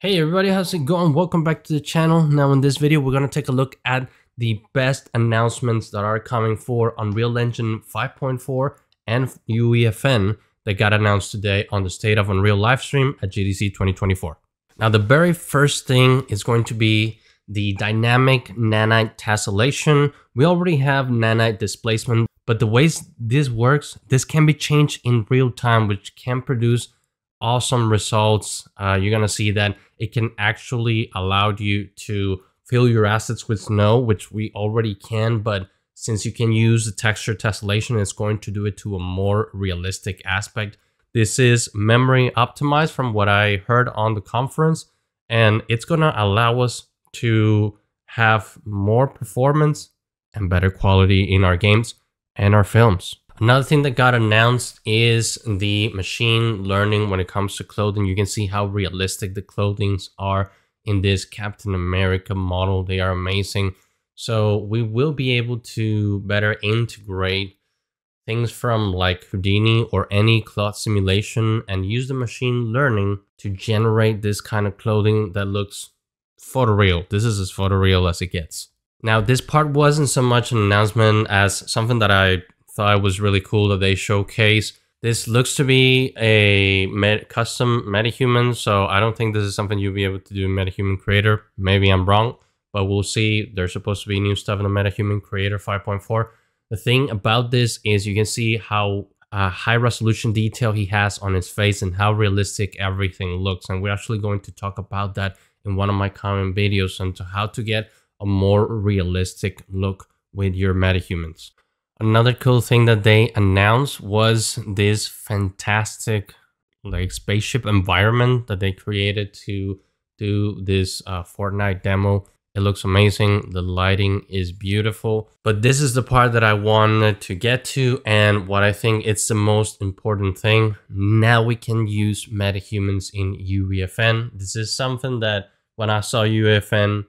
Hey everybody, how's it going? Welcome back to the channel. Now in this video, we're going to take a look at the best announcements that are coming for Unreal Engine 5.4 and UEFN that got announced today on the State of Unreal livestream at GDC 2024. Now the very first thing is going to be the dynamic nanite tessellation. We already have nanite displacement, but the ways this works, this can be changed in real time, which can produce awesome results. Uh, you're gonna see that it can actually allow you to fill your assets with snow, which we already can, but since you can use the texture tessellation, it's going to do it to a more realistic aspect. This is memory optimized from what I heard on the conference, and it's gonna allow us to have more performance and better quality in our games and our films. Another thing that got announced is the machine learning when it comes to clothing. You can see how realistic the clothings are in this Captain America model. They are amazing. So we will be able to better integrate things from like Houdini or any cloth simulation and use the machine learning to generate this kind of clothing that looks photoreal. This is as photoreal as it gets. Now, this part wasn't so much an announcement as something that I thought it was really cool that they showcase. This looks to be a med custom MetaHuman, so I don't think this is something you'll be able to do in MetaHuman Creator. Maybe I'm wrong, but we'll see. There's supposed to be new stuff in the MetaHuman Creator 5.4. The thing about this is you can see how uh, high resolution detail he has on his face and how realistic everything looks. And we're actually going to talk about that in one of my comment videos on how to get a more realistic look with your metahumans. Another cool thing that they announced was this fantastic like spaceship environment that they created to do this uh, Fortnite demo. It looks amazing. The lighting is beautiful. But this is the part that I wanted to get to and what I think it's the most important thing. Now we can use metahumans in UEFN. This is something that when I saw UEFN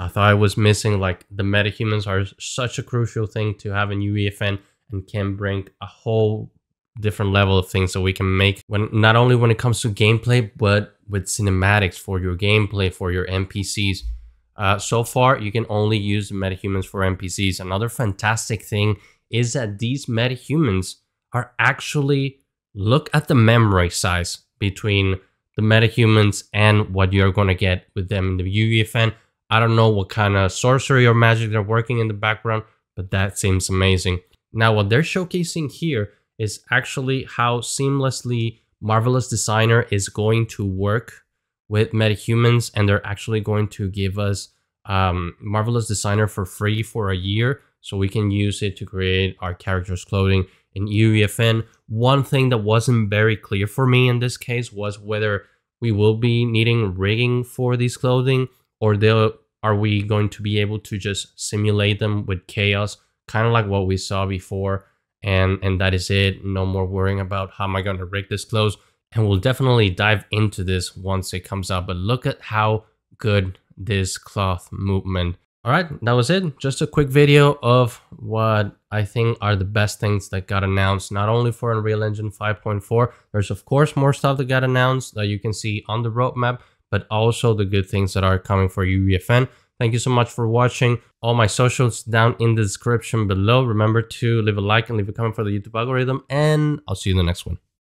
I thought I was missing like the metahumans are such a crucial thing to have in UEFN and can bring a whole different level of things that we can make when not only when it comes to gameplay but with cinematics for your gameplay for your NPCs. Uh, so far, you can only use the metahumans for NPCs. Another fantastic thing is that these metahumans are actually look at the memory size between the metahumans and what you're going to get with them in the UEFN I don't know what kind of sorcery or magic they're working in the background, but that seems amazing. Now, what they're showcasing here is actually how seamlessly Marvelous Designer is going to work with MetaHumans, and they're actually going to give us um, Marvelous Designer for free for a year, so we can use it to create our characters' clothing in UEFN. One thing that wasn't very clear for me in this case was whether we will be needing rigging for these clothing or they'll are we going to be able to just simulate them with chaos kind of like what we saw before and and that is it. No more worrying about how am i going to rig this clothes. And we'll definitely dive into this once it comes out but look at how good this cloth movement. All right that was it. Just a quick video of what i think are the best things that got announced not only for unreal engine 5.4 there's of course more stuff that got announced that you can see on the roadmap but also the good things that are coming for UEFN. Thank you so much for watching. All my socials down in the description below. Remember to leave a like and leave a comment for the YouTube algorithm, and I'll see you in the next one.